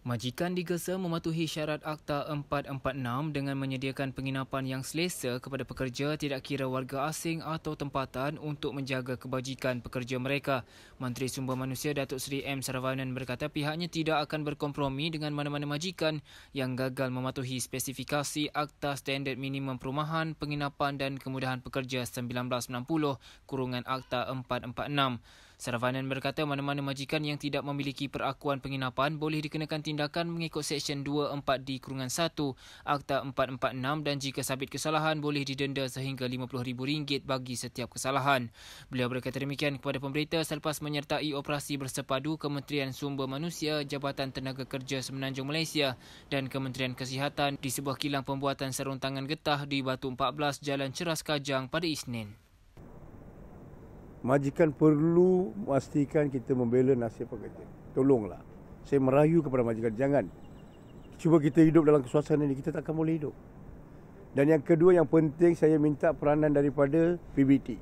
Majikan digesa mematuhi syarat Akta 446 dengan menyediakan penginapan yang selesa kepada pekerja tidak kira warga asing atau tempatan untuk menjaga kebajikan pekerja mereka. Menteri Sumber Manusia Datuk Seri M. Saravanan berkata pihaknya tidak akan berkompromi dengan mana-mana majikan yang gagal mematuhi spesifikasi Akta Standard Minimum Perumahan, Penginapan dan Kemudahan Pekerja 1990 kurungan Akta 446. Saravanan berkata mana-mana majikan yang tidak memiliki perakuan penginapan boleh dikenakan tindakan mengikut Seksyen 24 di Kurungan 1 Akta 446 dan jika sabit kesalahan boleh didenda sehingga RM50,000 bagi setiap kesalahan. Beliau berkata demikian kepada pemberita selepas menyertai operasi bersepadu Kementerian Sumber Manusia, Jabatan Tenaga Kerja Semenanjung Malaysia dan Kementerian Kesihatan di sebuah kilang pembuatan seruntangan getah di Batu 14 Jalan Ceras Kajang pada Isnin majikan perlu memastikan kita membela nasib pekerja. Tolonglah. Saya merayu kepada majikan, jangan. Cuba kita hidup dalam kesuasaan ini, kita takkan boleh hidup. Dan yang kedua yang penting, saya minta peranan daripada PBT.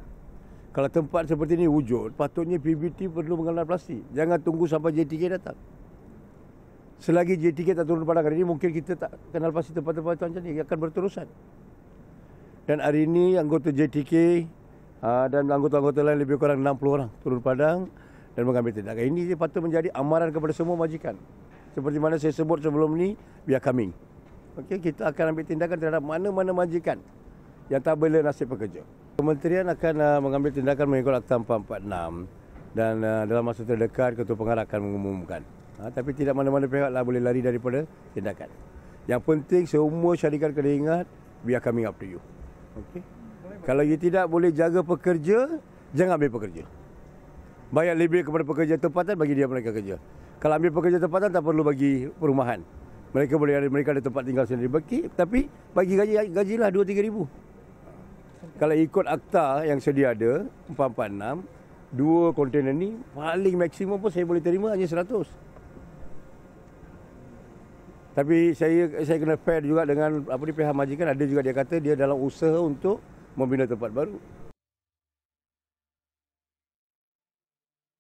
Kalau tempat seperti ini wujud, patutnya PBT perlu mengenal plastik. Jangan tunggu sampai JTK datang. Selagi JTK tak turun padang hari ini, mungkin kita tak kenal pasti tempat-tempat macam ini. akan berterusan. Dan hari ini anggota JTK Ha, dan anggota-anggota lain lebih kurang 60 orang turun padang dan mengambil tindakan. Ini patut menjadi amaran kepada semua majikan. Seperti mana saya sebut sebelum ini, biar kami. Okey, kita akan ambil tindakan terhadap mana-mana majikan yang tak boleh nasib pekerja. Kementerian akan uh, mengambil tindakan mengikut Akta 446 dan uh, dalam masa terdekat Ketua Pengarah akan mengumumkan. Ha, tapi tidak mana-mana pihak lah boleh lari daripada tindakan. Yang penting semua syarikat kena ingat, biar kami up to you. Okey. Kalau you tidak boleh jaga pekerja, jangan ambil pekerja. Bayar lebih kepada pekerja tempatan bagi dia mereka kerja. Kalau ambil pekerja tempatan tak perlu bagi perumahan. Mereka boleh ada mereka ada tempat tinggal sendiri. Bagi, tapi bagi gaji gajilah 2 3 ribu. Kalau ikut akta yang sedia ada 446 dua kontainer ni paling maksimum pun saya boleh terima hanya 100. Tapi saya saya kena fair juga dengan apa ni pihak majikan ada juga dia kata dia dalam usaha untuk membina tempat baru.